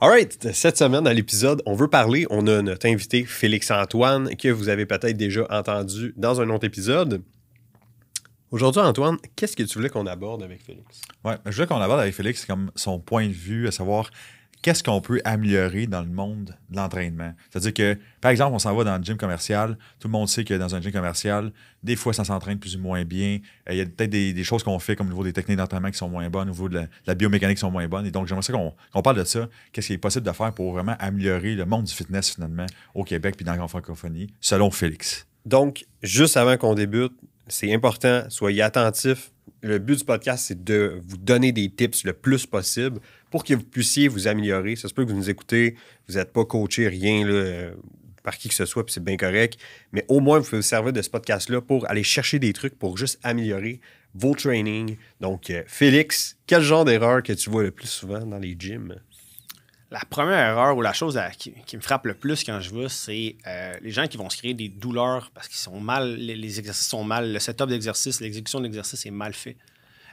Alright, cette semaine, dans l'épisode, on veut parler, on a notre invité Félix-Antoine, que vous avez peut-être déjà entendu dans un autre épisode. Aujourd'hui, Antoine, qu'est-ce que tu voulais qu'on aborde avec Félix? Ouais, je voulais qu'on aborde avec Félix comme son point de vue, à savoir qu'est-ce qu'on peut améliorer dans le monde de l'entraînement? C'est-à-dire que, par exemple, on s'en va dans le gym commercial. Tout le monde sait que dans un gym commercial, des fois, ça s'entraîne plus ou moins bien. Euh, il y a peut-être des, choses qu'on fait comme au niveau des techniques d'entraînement qui sont moins bonnes, au niveau de la, biomécanique qui sont moins bonnes. Et donc, j'aimerais qu'on parle de ça. Qu'est-ce qui est possible de faire pour vraiment améliorer le monde du fitness, finalement, au Québec puis dans la francophonie, selon Félix? Donc, juste avant qu'on débute, c'est important, soyez attentifs. Le but du podcast, c'est de vous donner des tips le plus possible pour que vous puissiez vous améliorer. Ça se peut que vous nous écoutez, vous n'êtes pas coaché, rien là, par qui que ce soit, puis c'est bien correct. Mais au moins, vous pouvez vous servir de ce podcast-là pour aller chercher des trucs pour juste améliorer vos trainings. Donc, euh, Félix, quel genre d'erreur que tu vois le plus souvent dans les gyms? La première erreur ou la chose qui, me frappe le plus quand je vois, c'est euh, les gens qui vont se créer des douleurs parce qu'ils sont mal, les, exercices sont mal, le setup d'exercice, l'exécution de l'exercice est mal fait.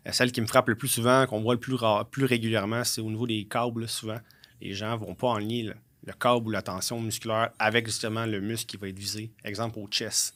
Euh, celle qui me frappe le plus souvent, qu'on voit le plus, plus régulièrement, c'est au niveau des câbles, souvent. Les gens ne vont pas en le, le câble ou la tension musculaire avec justement le muscle qui va être visé. Exemple au chest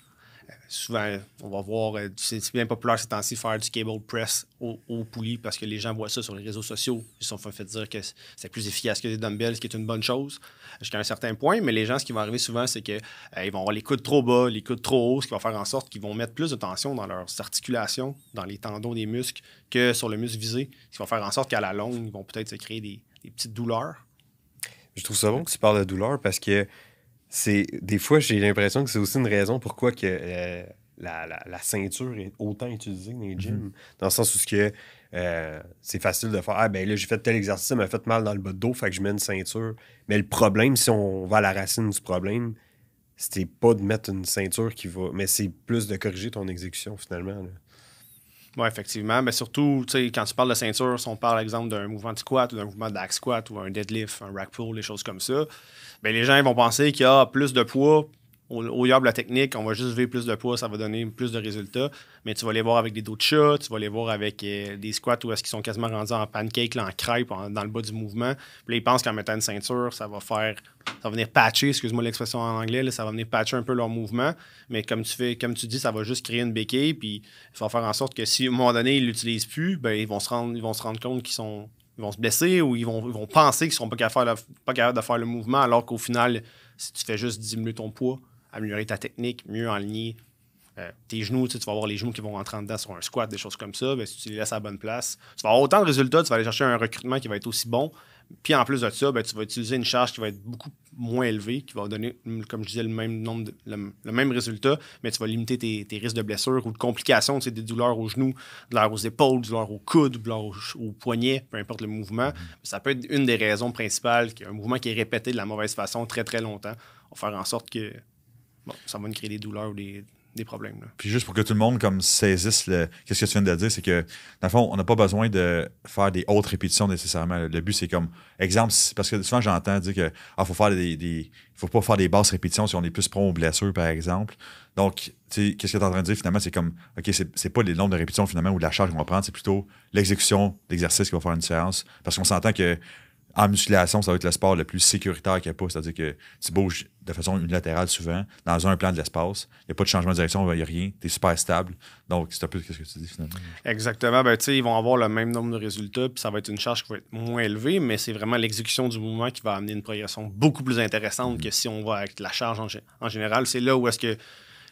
souvent, on va voir, euh, c'est bien populaire ces temps-ci, faire du cable press au, au, parce que les gens voient ça sur les réseaux sociaux. Ils se sont fait dire que c'est plus efficace que des dumbbells, ce qui est une bonne chose jusqu'à un certain point. Mais les gens, ce qui va arriver souvent, c'est qu'ils euh, vont avoir les coudes trop bas, les coudes trop hauts, ce qui va faire en sorte qu'ils vont mettre plus de tension dans leurs articulations, dans les tendons des muscles, que sur le muscle visé, ce qui va faire en sorte qu'à la longue, ils vont peut-être se créer des, des petites douleurs. Je trouve ça bon que tu parles de douleur parce que c'est des fois j'ai l'impression que c'est aussi une raison pourquoi que euh, la, ceinture est autant utilisée dans les mhm. gyms. Dans le sens où que, euh, c'est facile de faire Ah ben là j'ai fait tel exercice, ça m'a fait mal dans le bas de dos, fait que je mets une ceinture. Mais le problème, si on va à la racine du problème, c'était pas de mettre une ceinture qui va. Mais c'est plus de corriger ton exécution finalement. Oui, effectivement. Mais surtout, quand tu parles de ceinture, si on parle, par exemple, d'un mouvement de squat ou d'un mouvement de squat ou un deadlift, un rack pull, les choses comme ça, bien, les gens vont penser qu'il y a plus de poids. Au, au de la technique, on va juste lever plus de poids, ça va donner plus de résultats. Mais tu vas les voir avec des dos de chat, tu vas les voir avec euh, des squats où est-ce qu'ils sont quasiment rendus en pancake, en crêpe, dans le bas du mouvement. Puis là, ils pensent qu'en mettant une ceinture, ça va faire. Ça va venir patcher, excuse-moi l'expression en anglais, ça va venir patcher un peu leur mouvement. Mais comme tu fais, comme tu dis, ça va juste créer une béquille. Puis il va faire en sorte que si à un moment donné, ils ne l'utilisent plus, ben, ils, vont se rendre, ils vont se rendre compte qu'ils sont ils vont se blesser ou ils vont, vont penser qu'ils ne seront pas capables de faire le mouvement, alors qu'au final, si tu fais juste diminuer ton poids, améliorer ta technique, mieux enligner euh, tes genoux, tu, vas avoir les genoux qui vont rentrer en dedans sur un squat, des choses comme ça, ben, si tu les laisses à la bonne place, tu vas avoir autant de résultats, tu vas aller chercher un recrutement qui va être aussi bon, puis en plus de ça, ben, tu vas utiliser une charge qui va être beaucoup moins élevée, qui va donner, comme je disais, le même nombre le, même résultat, mais tu vas limiter tes, risques de blessures ou de complications, tu des douleurs aux genoux, douleurs aux épaules, douleurs aux coudes, douleurs aux, poignets, peu importe le mouvement. Mm-hmm. Ça peut être une des raisons principales qu'un mouvement qui est répété de la mauvaise façon très très longtemps va faire en sorte que ça va nous créer des douleurs ou des, des problèmes. Puis juste pour que tout le monde comme saisisse le, qu'est-ce que tu viens de dire, c'est que dans le fond, on n'a pas besoin de faire des hautes répétitions nécessairement. Le but, c'est comme exemple, parce que souvent j'entends dire que ah, faut faire des, faut pas faire des basses répétitions si on est plus prompt aux blessures, par exemple. Donc, qu'est-ce que tu es en train de dire finalement, c'est comme OK, c'est, c'est pas les nombres de répétitions finalement ou la charge qu'on va prendre, c'est plutôt l'exécution d'exercice qui va faire une différence. Parce qu'on s'entend que en musculation, ça va être le sport le plus sécuritaire qu'il n'y a pas. C'est-à-dire que tu bouges de façon unilatérale souvent, dans un plan de l'espace. Il n'y a pas de changement de direction, il n'y a rien. Tu es super stable. Donc, c'est un peu ce que tu dis finalement. Exactement. Ben, ils vont avoir le même nombre de résultats, puis ça va être une charge qui va être moins élevée, mais c'est vraiment l'exécution du mouvement qui va amener une progression beaucoup plus intéressante que si on va avec la charge en, général. C'est là où est-ce que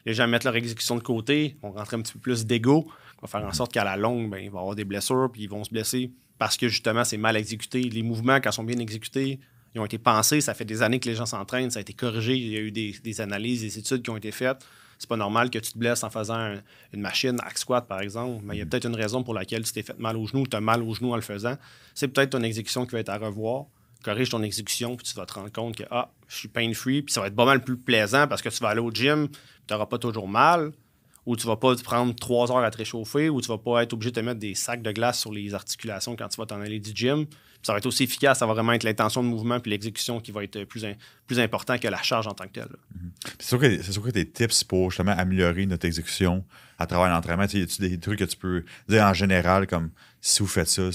les gens mettent leur exécution de côté, vont rentrer un petit peu plus d'ego, va faire en sorte qu'à la longue, ben, ils vont avoir des blessures, puis ils vont se blesser parce que justement, c'est mal exécuté. Les mouvements, quand ils sont bien exécutés, ils ont été pensés. Ça fait des années que les gens s'entraînent. Ça a été corrigé. Il y a eu des, analyses, des études qui ont été faites. C'est pas normal que tu te blesses en faisant une machine hack squat, par exemple. Mais il y a mm. peut-être une raison pour laquelle tu t'es fait mal au genou, tu as mal au genou en le faisant. C'est peut-être ton exécution qui va être à revoir. Corrige ton exécution, puis tu vas te rendre compte que ah, je suis pain-free, puis ça va être pas mal plus plaisant parce que tu vas aller au gym, tu n'auras pas toujours mal où tu vas pas te prendre trois heures à te réchauffer, où tu vas pas être obligé de te mettre des sacs de glace sur les articulations quand tu vas t'en aller du gym. ça va être aussi efficace, ça va vraiment être l'intention de mouvement puis l'exécution qui va être plus, important que la charge en tant que telle. Mhm. C'est sûr que c'est des tips pour justement améliorer notre exécution à travers l'entraînement. Y a-tu des trucs que tu peux dire en général, comme si vous faites ça,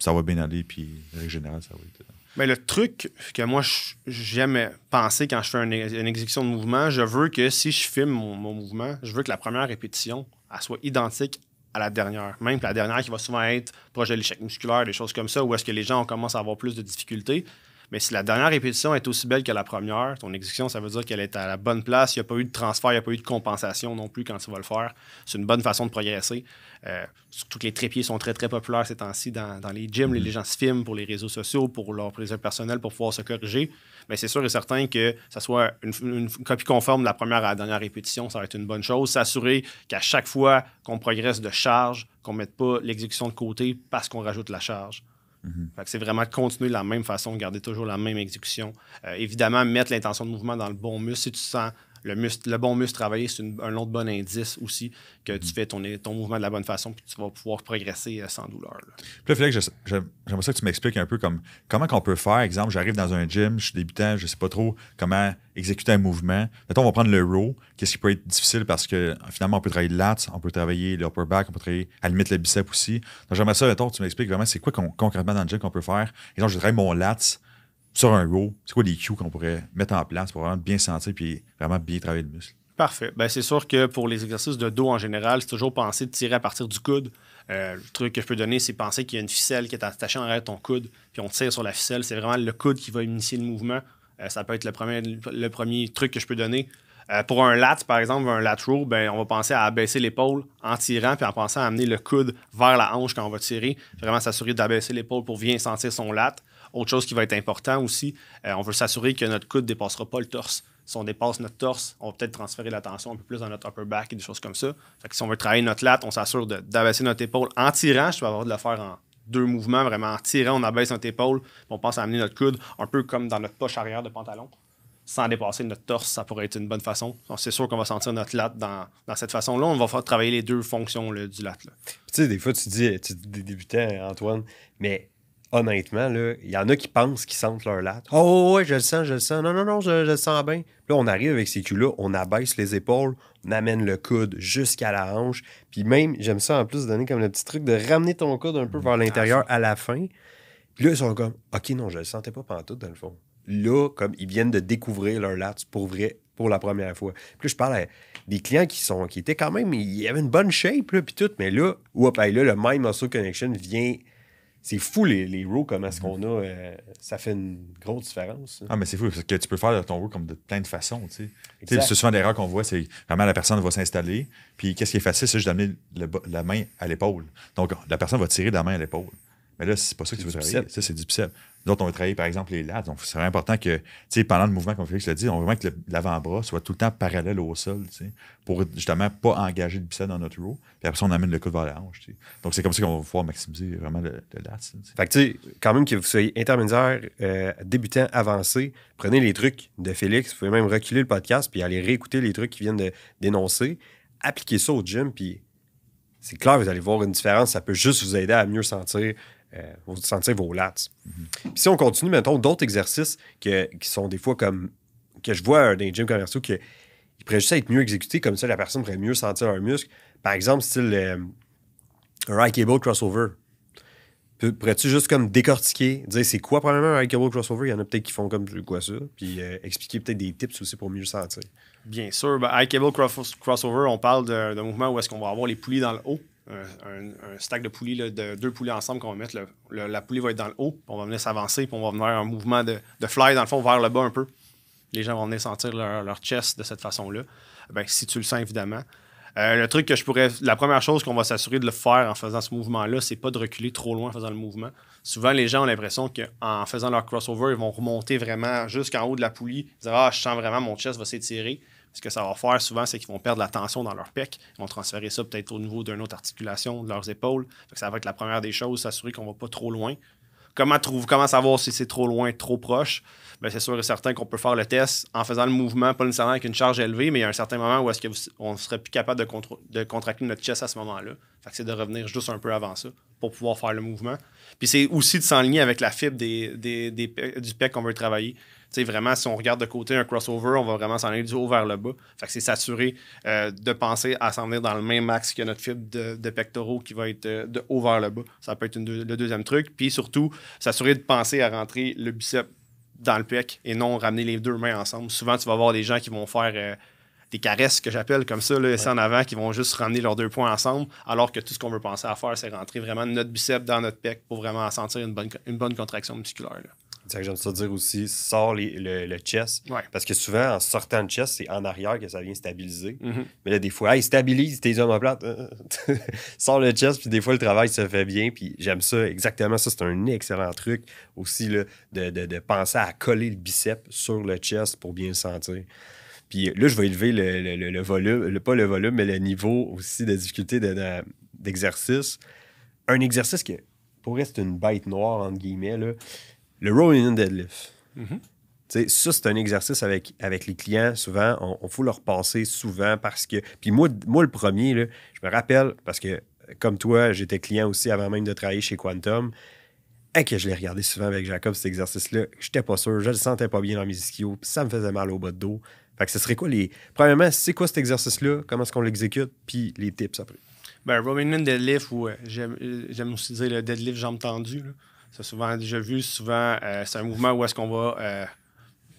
ça va bien aller, puis en général, ça va être. Mais le truc que moi, j'aime penser quand je fais un- une exécution de mouvement, je veux que si je filme mon, mouvement, je veux que la première répétition, soit identique à la dernière. Même la dernière qui va souvent être proche de l'échec musculaire, des choses comme ça, où est-ce que les gens commencent à avoir plus de difficultés. Mais si la dernière répétition est aussi belle que la première, ton exécution, ça veut dire qu'elle est à la bonne place. Il n'y a pas eu de transfert, il n'y a pas eu de compensation non plus quand tu vas le faire. C'est une bonne façon de progresser. Euh, surtout que les trépieds sont très, très populaires ces temps-ci dans, dans les gyms. Les gens se filment pour les réseaux sociaux, pour leur plaisir personnel, pour pouvoir se corriger. Mais c'est sûr et certain que ça soit une, une copie conforme de la première à la dernière répétition, ça va être une bonne chose. S'assurer qu'à chaque fois qu'on progresse de charge, qu'on ne mette pas l'exécution de côté parce qu'on rajoute la charge. Fait que c'est vraiment continuer de la même façon, garder toujours la même exécution. Euh, évidemment, mettre l'intention de mouvement dans le bon muscle. Si tu sens le, muscle, le bon muscle travailler, c'est un autre bon indice aussi que tu fais ton, ton mouvement de la bonne façon puis tu vas pouvoir progresser euh, sans douleur. là. Puis là, Félix, j'aimerais ça que tu m'expliques un peu comme comment qu'on peut faire. Exemple, j'arrive dans un gym, je suis débutant, je sais pas trop comment exécuter un mouvement. Mettons, on va prendre le row. Qu'est-ce qui peut être difficile parce que finalement, on peut travailler le lats, on peut travailler le upper back, on peut travailler à la limite le bicep aussi. Donc, j'aimerais ça, mettons, que tu m'expliques vraiment c'est quoi concrètement dans le gym qu'on peut faire. Exemple, je travaille mon lats sur un row. C'est quoi les cues qu'on pourrait mettre en place pour vraiment bien sentir puis vraiment bien travailler le muscle? Parfait. Ben, c'est sûr que pour les exercices de dos en général, c'est toujours penser de tirer à partir du coude. Euh, le truc que je peux donner, c'est penser qu'il y a une ficelle qui est attachée en arrière de ton coude, puis on tire sur la ficelle. C'est vraiment le coude qui va initier le mouvement. Euh, ça peut être le premier, le premier truc que je peux donner. Euh, pour un lat, par exemple, un lat row, ben, on va penser à abaisser l'épaule en tirant, puis en pensant à amener le coude vers la hanche quand on va tirer. Vraiment s'assurer d'abaisser l'épaule pour bien sentir son lat. Autre chose qui va être important aussi, euh, on veut s'assurer que notre coude ne dépassera pas le torse. Si on dépasse notre torse, on va peut-être transférer l'attention un peu plus dans notre upper back et des choses comme ça. Si on veut travailler notre lat, on s'assure d'abaisser notre épaule en tirant. Je peux avoir de le faire en deux mouvements, vraiment en tirant, on abaisse notre épaule, on pense à amener notre coude un peu comme dans notre poche arrière de pantalon sans dépasser notre torse, ça pourrait être une bonne façon. C'est sûr qu'on va sentir notre lat dans, dans cette façon-là. On va travailler les deux fonctions du lat. là. Puis Tu sais, des fois, tu dis, tu dis des débutants, Antoine, mais honnêtement, il y en a qui pensent qu'ils sentent leur latte. Oh, ouais, je le sens, je le sens. Non, non, non, je, je le sens bien. Puis là, on arrive avec ces culs-là, on abaisse les épaules, on amène le coude jusqu'à la hanche. Puis même, j'aime ça en plus donner comme le petit truc de ramener ton coude un peu vers l'intérieur à la fin. Puis là, ils sont comme, OK, non, je le sentais pas pantoute dans le fond. Là, comme ils viennent de découvrir leur lats pour vrai, pour la première fois. Puis là, je parle à des clients qui sont qui étaient quand même, ils avaient une bonne shape, là, puis tout, mais là, là, le Mind Muscle Connection vient. C'est fou les, les rows, comment est-ce qu'on a. euh, ça fait une grosse différence. ça. Ah, mais c'est fou, parce que tu peux faire ton row comme de plein de façons, tu sais. C'est souvent l'erreur qu'on voit, c'est vraiment la personne va s'installer, puis qu'est-ce qui est facile, c'est juste d'amener la main à l'épaule. Donc, la personne va tirer de la main à l'épaule. Mais là, c'est pas ça que tu veux travailler. Ça, c'est du bicep. D'autres, on va travailler, par exemple, les lats. Donc, c'est vraiment important que, tu sais, pendant le mouvement, comme Félix l'a dit, on veut vraiment que l'avant-bras soit tout le temps parallèle au sol, tu sais, pour justement pas engager le bicep dans notre row. Puis après ça, on amène le coude vers la hanche, tu sais. Donc, c'est comme ça qu'on va pouvoir maximiser vraiment le, le lat, tu sais. Fait que, tu sais, quand même que vous soyez intermédiaire, euh, débutant, avancé, prenez les trucs de Félix. Vous pouvez même reculer le podcast puis aller réécouter les trucs qui viennent de dénoncer. Appliquez ça au gym, puis c'est clair, vous allez voir une différence. Ça peut juste vous aider à mieux sentir, euh, vous sentir vos lats. Puis si on continue, mettons, d'autres exercices qui sont des fois comme que je vois dans les gyms commerciaux que ils pourraient juste être mieux exécutés, comme ça la personne pourrait mieux sentir leur muscle. Par exemple, style euh, un high cable crossover. Pourrais-tu juste comme décortiquer, dire c'est quoi probablement un high cable crossover? Il y en a peut-être qui font comme quoi ça, puis euh, expliquer peut-être des tips aussi pour mieux sentir. Bien sûr, ben, high cable cross- crossover, on parle d'un mouvement où est-ce qu'on va avoir les poulies dans le haut. Un, stack de poulies, de deux poulies ensemble qu'on va mettre. la poulie va être dans le haut, puis on va venir s'avancer, puis on va venir un mouvement de, fly, dans le fond, vers le bas un peu. Les gens vont venir sentir leur, leur chest de cette façon-là. Ben, si tu le sens, évidemment. Euh, le truc que je pourrais. La première chose qu'on va s'assurer de le faire en faisant ce mouvement-là, c'est pas de reculer trop loin en faisant le mouvement. Souvent, les gens ont l'impression qu'en faisant leur crossover, ils vont remonter vraiment jusqu'en haut de la poulie, dire Ah, je sens vraiment mon chest va s'étirer. Ce que ça va faire souvent, c'est qu'ils vont perdre la tension dans leur pec. Ils vont transférer ça peut-être au niveau d'une autre articulation de leurs épaules. Ça va être la première des choses, s'assurer qu'on va pas trop loin. Comment, savoir si c'est trop loin, trop proche? Ben, c'est sûr et certain qu'on peut faire le test en faisant le mouvement, pas nécessairement avec une charge élevée, mais il y a un certain moment où est-ce qu'on serait plus capable de, contr- de contracter notre chest à ce moment-là. C'est de revenir juste un peu avant ça. pour pouvoir faire le mouvement. Puis c'est aussi de s'enligner avec la fibre du pec qu'on veut travailler. Sais, vraiment, si on regarde de côté un crossover, on va vraiment s'enligner du haut vers le bas. Fait que c'est s'assurer euh, de penser à s'en venir dans le même axe que notre fibre de, de pectoraux qui va être euh, de haut vers le bas. Ça peut être une deux- le deuxième truc. Puis surtout, s'assurer de penser à rentrer le bicep dans le pec et non ramener les deux mains ensemble. Souvent, tu vas voir des gens qui vont faire euh, des caresses que j'appelle comme ça, là, en avant, qui vont juste ramener leurs deux points ensemble, alors que tout ce qu'on veut penser à faire, c'est rentrer vraiment notre bicep dans notre pec pour vraiment sentir une bonne, une bonne contraction musculaire. là. C'est ça que j'aime ça dire aussi, sors les- le, le chest. Ouais. Parce que souvent, en sortant de chest, c'est en arrière que ça vient stabiliser. Mhm. Mais là, des fois, hey, stabilise tes omoplates. Sors le chest, puis des fois, le travail se fait bien. Puis j'aime ça, exactement ça. C'est un excellent truc aussi là, de, de- de penser à coller le bicep sur le chest pour bien le sentir. Puis là, je vais élever le, le- le- le volume, le- pas le volume, mais le niveau aussi de difficulté de- de- d'exercice. Un exercice qui pourrait être une bête noire, entre guillemets, là, le rolling in deadlift. Tu sais, ça, c'est un exercice avec, avec les clients, souvent. On, on faut leur passer souvent parce que. Puis moi, moi le premier, là, je me rappelle, parce que comme toi, j'étais client aussi avant même de travailler chez Quantum. Et que je l'ai regardé souvent avec Jacob, cet exercice-là. J'étais pas sûr, je le sentais pas bien dans mes ischios, puis ça me faisait mal au bas de dos. Fait que ce serait quoi les. Premièrement, c'est quoi cet exercice-là? Comment est-ce qu'on l'exécute? Puis les tips après. Ben, Roman deadlift, ou euh, j'aime euh, j'aime aussi dire le deadlift jambes tendues. là. C'est souvent déjà vu. Souvent, euh, c'est un mouvement où est-ce qu'on va euh,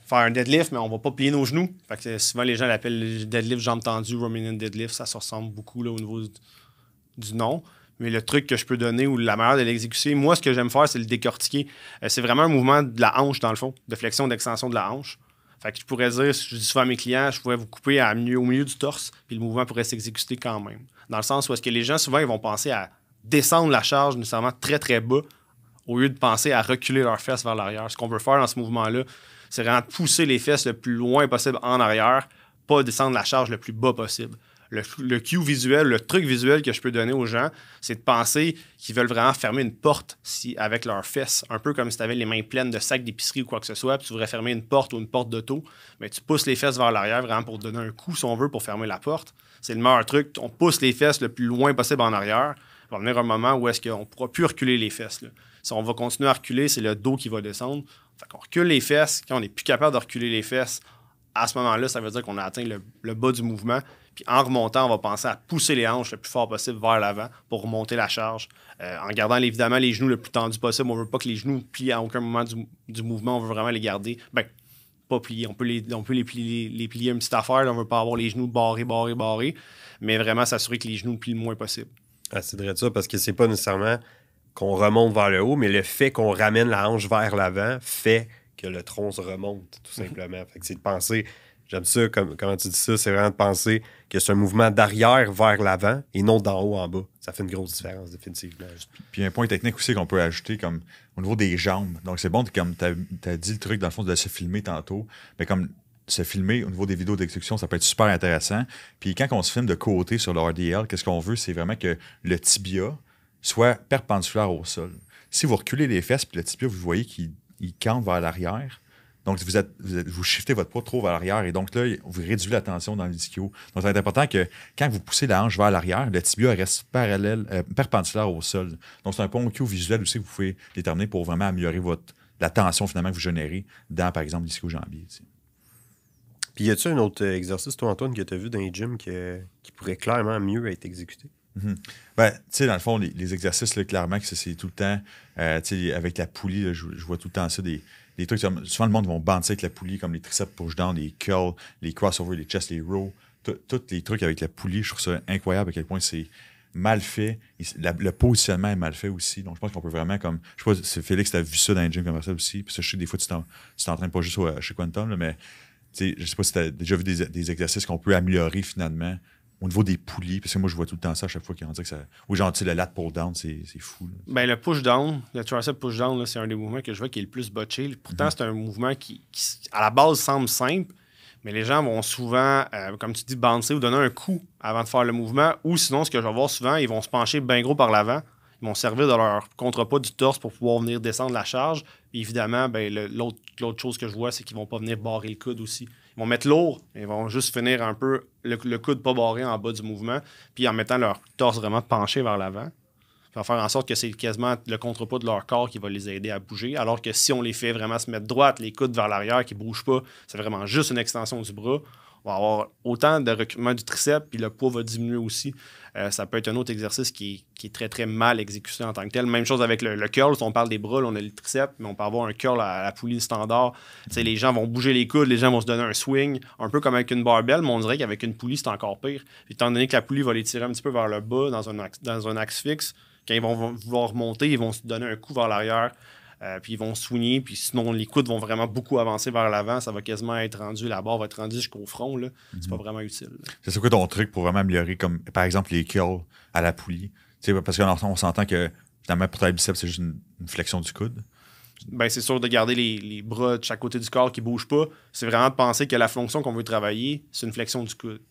faire un deadlift, mais on va pas plier nos genoux. Fait souvent, les gens l'appellent le deadlift jambes tendues, Romanian deadlift. Ça se ressemble beaucoup au niveau du, nom. Mais le truc que je peux donner ou la manière de l'exécuter, moi, ce que j'aime faire, c'est le décortiquer. Euh, c'est vraiment un mouvement de la hanche, dans le fond, de flexion, d'extension de la hanche. Fait que je pourrais dire, je dis souvent à mes clients, je pourrais vous couper au milieu du torse, puis le mouvement pourrait s'exécuter quand même. Dans le sens où est-ce que les gens, souvent, ils vont penser à descendre la charge nécessairement très, très bas, au lieu de penser à reculer leurs fesses vers l'arrière. Ce qu'on veut faire dans ce mouvement-là, c'est vraiment pousser les fesses le plus loin possible en arrière, pas descendre la charge le plus bas possible. Le, cue visuel, le truc visuel que je peux donner aux gens, c'est de penser qu'ils veulent vraiment fermer une porte si, avec leurs fesses. Un peu comme si tu avais les mains pleines de sacs d'épicerie ou quoi que ce soit, puis tu voudrais fermer une porte ou une porte d'auto. Mais tu pousses les fesses vers l'arrière vraiment pour donner un coup, si on veut, pour fermer la porte. C'est le meilleur truc. On pousse les fesses le plus loin possible en arrière. Il va venir un moment où est-ce qu'on ne pourra plus reculer les fesses. Si on va continuer à reculer, c'est le dos qui va descendre. Fait qu'on recule les fesses. Quand on n'est plus capable de reculer les fesses, à ce moment-là, ça veut dire qu'on a atteint le, bas du mouvement. Puis en remontant, on va penser à pousser les hanches le plus fort possible vers l'avant pour remonter la charge. Euh, en gardant évidemment les genoux le plus tendus possible. On ne veut pas que les genoux plient à aucun moment du, mouvement. On veut vraiment les garder. Ben, pas plier. On peut les, on peut les plier, les plier une petite affaire. On ne veut pas avoir les genoux barrés, barrés, barrés. Mais vraiment s'assurer que les genoux plient le moins possible. Ah, c'est vrai ça, parce que c'est pas nécessairement qu'on remonte vers le haut, mais le fait qu'on ramène la hanche vers l'avant fait que le tronc se remonte, tout simplement. Fait que c'est de penser, j'aime ça, comme, comment tu dis ça, c'est vraiment de penser que c'est un mouvement d'arrière vers l'avant et non d'en haut en bas. Ça fait une grosse différence, définitivement. Puis un point technique aussi qu'on peut ajouter comme au niveau des jambes. Donc c'est bon, comme tu as, dit le truc dans le fond de se filmer tantôt, mais comme se filmer au niveau des vidéos d'exécution, ça peut être super intéressant. Puis quand on se filme de côté sur le RDL, qu'est-ce qu'on veut, c'est vraiment que le tibia soit perpendiculaire au sol. Si vous reculez les fesses, puis le tibia, vous voyez qu'il il campe vers l'arrière, donc vous, shiftez votre poids trop vers l'arrière et donc là, vous réduisez la tension dans l'ischio. Donc, être important que quand vous poussez la hanche vers l'arrière, le tibia reste parallèle, euh, perpendiculaire au sol. Donc, c'est un point cue visuel aussi que vous pouvez déterminer pour vraiment améliorer votre, la tension finalement que vous générez dans, par exemple, l'ischio-jambier. Puis y a-tu un autre euh, exercice, toi, Antoine, que tu as vu dans les gyms que- qui pourrait clairement mieux être exécuté? Ben, tu sais, dans le fond, les, exercices, là, clairement, que c'est tout le temps, euh, tu sais, avec la poulie, là, je, vois tout le temps ça, des, des trucs, souvent le monde vont bandir avec la poulie, comme les triceps push down, les curls, les crossovers, les chest, les rows, tous les trucs avec la poulie, je trouve ça incroyable à quel point c'est mal fait. Le positionnement est mal fait aussi. Donc, je pense qu'on peut vraiment, comme, je sais pas, si Félix, tu as vu ça dans les gyms comme ça aussi, je sais, des fois, tu t'en- tu t'entraînes pas juste chez Quantum, là, mais je sais pas si tu as déjà vu des, des exercices qu'on peut améliorer finalement au niveau des poulies, parce que moi, je vois tout le temps ça à chaque fois qu'on dit que ça. Ou genre, tu sais, le lat pull down, c'est fou. là. Ben, le push-down, le tricep push-down, là, c'est un des mouvements que je vois qui est le plus botché. Pourtant, c'est un mouvement qui, qui, à la base, semble simple, mais les gens vont souvent, euh, comme tu dis, bouncer ou donner un coup avant de faire le mouvement. Ou sinon, ce que je vais voir souvent, ils vont se pencher bien gros par l'avant. Ils vont servir de leur contrepas du torse pour pouvoir venir descendre la charge. Évidemment, ben, l'autre chose que je vois, c'est qu'ils vont pas venir barrer le coude aussi. Ils vont mettre lourd, ils vont juste finir un peu le, le coude pas barré en bas du mouvement, puis en mettant leur torse vraiment penché vers l'avant. qui va faire en sorte que c'est quasiment le contrepoids de leur corps qui va les aider à bouger. Alors que si on les fait vraiment se mettre droite, les coudes vers l'arrière, qui ne bougent pas, c'est vraiment juste une extension du bras, va avoir autant de recrutement du triceps, puis le poids va diminuer aussi. Euh, ça peut être un autre exercice qui est, très, très mal exécuté en tant que tel. Même chose avec le, curl. Si on parle des bras, on a le triceps, mais on peut avoir un curl à, la poulie standard. les gens vont bouger les coudes, les gens vont se donner un swing, un peu comme avec une barbell, mais on dirait qu'avec une poulie, c'est encore pire. Étant donné que la poulie va les tirer un petit peu vers le bas dans un dans un axe fixe, quand ils vont vouloir remonter, ils vont se donner un coup vers l'arrière. Euh, puis ils vont soigner, puis sinon les coudes vont vraiment beaucoup avancer vers l'avant, ça va quasiment être rendu, la barre va être rendue jusqu'au front, là. C'est pas mhm. vraiment utile. C'est quoi ton truc pour vraiment améliorer, comme par exemple les curls à la poulie? parce qu'on s'entend que finalement pour ta biceps, c'est juste une, flexion du coude. Ben, c'est sûr de garder les, bras de chaque côté du corps qui ne bougent pas. C'est vraiment de penser que la fonction qu'on veut travailler, c'est une flexion du coude.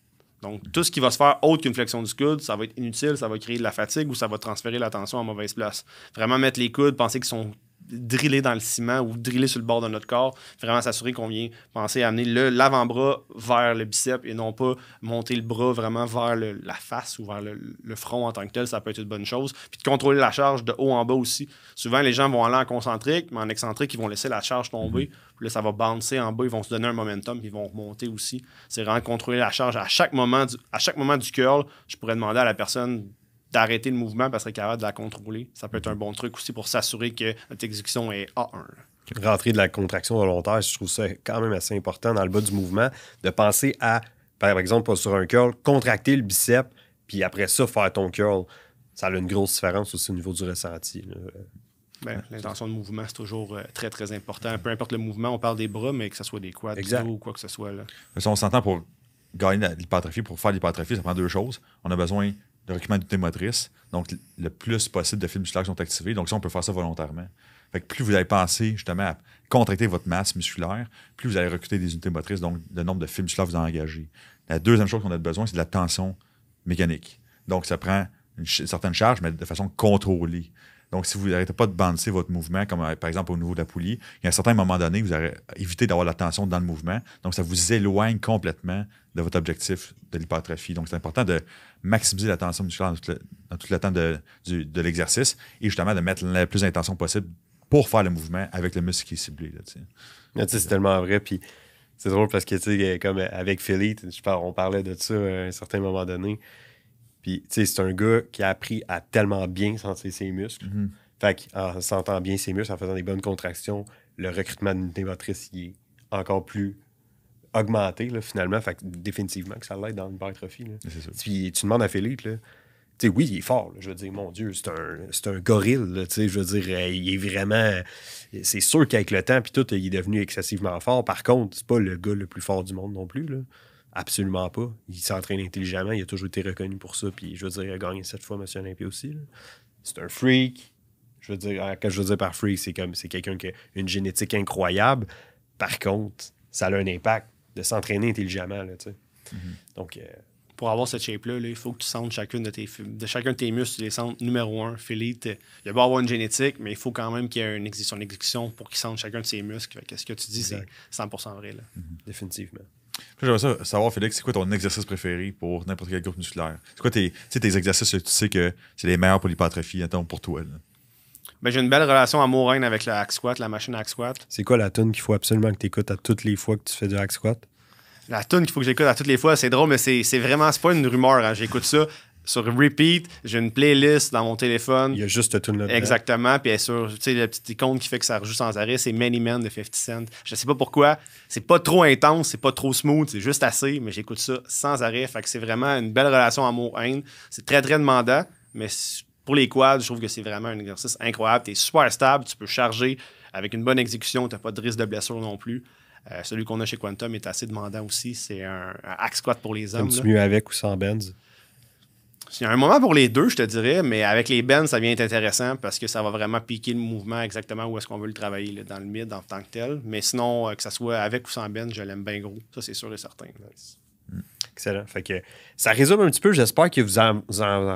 Donc, tout ce qui va se faire autre qu'une flexion du coude, ça va être inutile, ça va créer de la fatigue ou ça va transférer l'attention à mauvaise place. Vraiment mettre les coudes, penser qu'ils sont driller dans le ciment ou driller sur le bord de notre corps. Vraiment s'assurer qu'on vient penser à amener l'avant-bras vers le biceps et non pas monter le bras vraiment vers la face ou vers le, front en tant que tel. Ça peut être une bonne chose. Puis de contrôler la charge de haut en bas aussi. Souvent, les gens vont aller en concentrique, mais en excentrique, ils vont laisser la charge tomber. Mhm. Puis là, ça va bouncer en bas. Ils vont se donner un momentum puis ils vont remonter aussi. C'est vraiment contrôler la charge à chaque moment du, à chaque moment du curl. Je pourrais demander à la personne d'arrêter le mouvement parce qu'elle est capable de la contrôler. Ça peut être un bon truc aussi pour s'assurer que notre exécution est A1. Rentrer de la contraction volontaire, je trouve ça quand même assez important dans le bas du mouvement, de penser à, par exemple, sur un curl, contracter le bicep, puis après ça, faire ton curl. Ça a une grosse différence aussi au niveau du ressenti. Ben, l'intention de mouvement, c'est toujours euh, très, très important. Peu importe le mouvement, on parle des bras, mais que ce soit des quads, ou quoi que ce soit. Là. on s'entend pour gagner l'hypertrophie, pour faire l'hypertrophie, ça prend deux choses. On a besoin de recrutement d'unité motrice. Donc, le plus possible de fils musculaires sont activés. Donc, ça, on peut faire ça volontairement. Fait que plus vous allez penser justement à contracter votre masse musculaire, plus vous allez recruter des unités motrices, donc le nombre de fils musculaires vous engagez. La deuxième chose qu'on a besoin, c'est de la tension mécanique. Donc, ça prend une, certaine charge, mais de façon contrôlée. Donc, si vous n'arrêtez pas de bander votre mouvement, comme euh, par exemple au niveau de la poulie, il y a un certain moment donné, vous allez éviter d'avoir la tension dans le mouvement. Donc, ça vous éloigne complètement de votre objectif de l'hypertrophie. Donc, c'est important de maximiser la tension musculaire dans tout le, temps de, l'exercice et justement de mettre la plus d'intention possible pour faire le mouvement avec le muscle qui est ciblé. c'est tellement vrai. Puis c'est drôle parce que, tu sais, comme avec Philly, on parlait de ça à un certain moment donné. Puis, tu sais, c'est un gars qui a appris à tellement bien sentir ses muscles. Mm-hmm. Fait qu'en sentant bien ses muscles, en faisant des bonnes contractions, le recrutement d'unité motrice, il est encore plus augmenté, là, finalement. Fait que définitivement que ça l'aide dans l'hypertrophie. Puis tu demandes à Philippe, là, sais, oui, il est fort. je veux dire, mon Dieu, c'est un, un gorille. je veux dire, euh, il est vraiment. C'est sûr qu'avec le temps, puis tout, il est devenu excessivement fort. Par contre, c'est pas le gars le plus fort du monde non plus. Là. Absolument pas. Il s'entraîne intelligemment. Il a toujours été reconnu pour ça. Puis, je veux dire, il a gagné cette fois Monsieur Olympia aussi. C'est un freak. Je veux dire, quand je veux dire par freak, c'est comme c'est quelqu'un qui a une génétique incroyable. Par contre, ça a un impact de s'entraîner intelligemment. Là, mm-hmm. Donc, euh, pour avoir cette shape-là, il faut que tu sentes chacune de tes de chacun de tes muscles, tu les sentes numéro un. Philippe, il va avoir une génétique, mais il faut quand même qu'il y ait une exécution, exécution pour qu'il sente chacun de ses muscles. Qu'est-ce que tu dis, c'est 100% vrai. Là. Mm-hmm. Définitivement. J'aimerais savoir, Félix, c'est quoi ton exercice préféré pour n'importe quel groupe musculaire? C'est quoi tes, tes exercices que tu sais que c'est les meilleurs pour l'hypertrophie, pour toi? Ben, j'ai une belle relation amoureuse avec le hack squat, la machine hack squat. C'est quoi la tune qu'il faut absolument que tu écoutes à toutes les fois que tu fais du hack squat? La tune qu'il faut que j'écoute à toutes les fois, c'est drôle, mais c'est vraiment, c'est pas une rumeur. Hein. J'écoute ça sur repeat. J'ai une playlist dans mon téléphone. Il y a juste cette tune là Exactement. Puis sur, tu sais, la petite icône qui fait que ça rejoue sans arrêt, c'est Many Men de 50 Cent. Je sais pas pourquoi. C'est pas trop intense, c'est pas trop smooth, c'est juste assez, mais j'écoute ça sans arrêt. Fait que c'est vraiment une belle relation amour-haine. C'est très, très demandant, mais pour les quads, je trouve que c'est vraiment un exercice incroyable. Tu es super stable, tu peux charger avec une bonne exécution, tu n'as pas de risque de blessure non plus. Euh, celui qu'on a chez Quantum est assez demandant aussi. C'est un, hack squat pour les hommes. tu mieux avec ou sans bends? Il y a un moment pour les deux, je te dirais, mais avec les bends, ça vient être intéressant parce que ça va vraiment piquer le mouvement exactement où est-ce qu'on veut le travailler, dans le mid en tant que tel. Mais sinon, euh, que ça soit avec ou sans bends, je l'aime bien gros. Ça, c'est sûr et certain. Excellent. Fait que ça résume un petit peu. J'espère que vous en,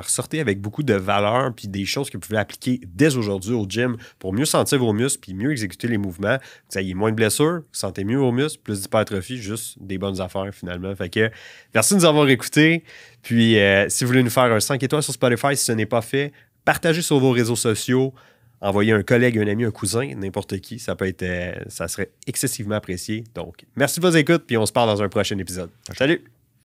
ressortez avec beaucoup de valeur puis des choses que vous pouvez appliquer dès aujourd'hui au gym pour mieux sentir vos muscles puis mieux exécuter les mouvements. Vous ayez moins de blessures, vous sentez mieux vos muscles, plus d'hypertrophie, juste des bonnes affaires finalement. Fait que merci de nous avoir écoutés. Puis euh, si vous voulez nous faire un 5 étoiles sur Spotify, si ce n'est pas fait, Partagez sur vos réseaux sociaux. Envoyez un collègue, un ami, un cousin, n'importe qui. Ça peut être, euh, ça serait excessivement apprécié. Donc, merci de vos écoutes, puis on se parle dans un prochain épisode. Salut!